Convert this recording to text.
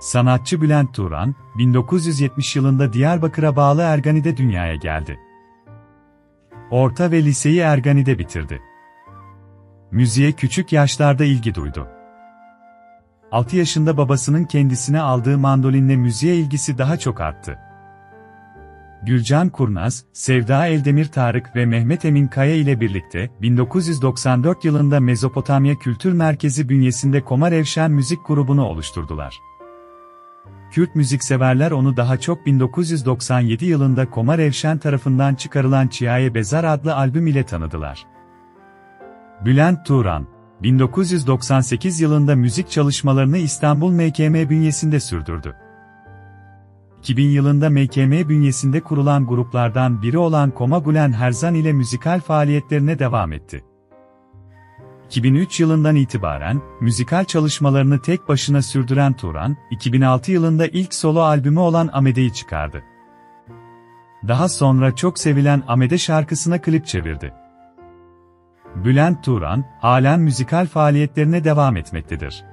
Sanatçı Bülent Turan, 1970 yılında Diyarbakır'a bağlı Ergani'de dünyaya geldi. Orta ve liseyi Ergani'de bitirdi. Müziğe küçük yaşlarda ilgi duydu. 6 yaşında babasının kendisine aldığı mandolinle müziğe ilgisi daha çok arttı. Gülcan Kurnaz, Sevda Eldemir Tarık ve Mehmet Emin Kaya ile birlikte 1994 yılında Mezopotamya Kültür Merkezi bünyesinde Komar Evşen Müzik grubunu oluşturdular. Kürt müzikseverler onu daha çok 1997 yılında Komar Evşen tarafından çıkarılan Çiyaye Bezar adlı albüm ile tanıdılar. Bülent Turan, 1998 yılında müzik çalışmalarını İstanbul MKM bünyesinde sürdürdü. 2000 yılında MKM bünyesinde kurulan gruplardan biri olan Koma Gulen Herzan ile müzikal faaliyetlerine devam etti. 2003 yılından itibaren, müzikal çalışmalarını tek başına sürdüren Turan, 2006 yılında ilk solo albümü olan Amede'yi çıkardı. Daha sonra çok sevilen Amede şarkısına klip çevirdi. Bülent Turan, halen müzikal faaliyetlerine devam etmektedir.